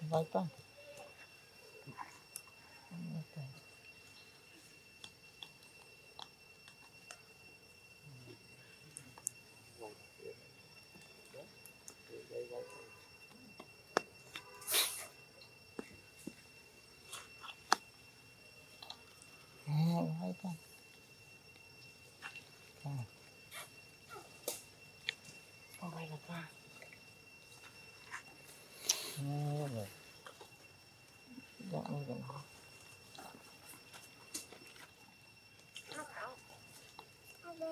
Váy.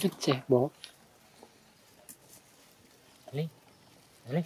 Rất trẻ bó Đi. Đi.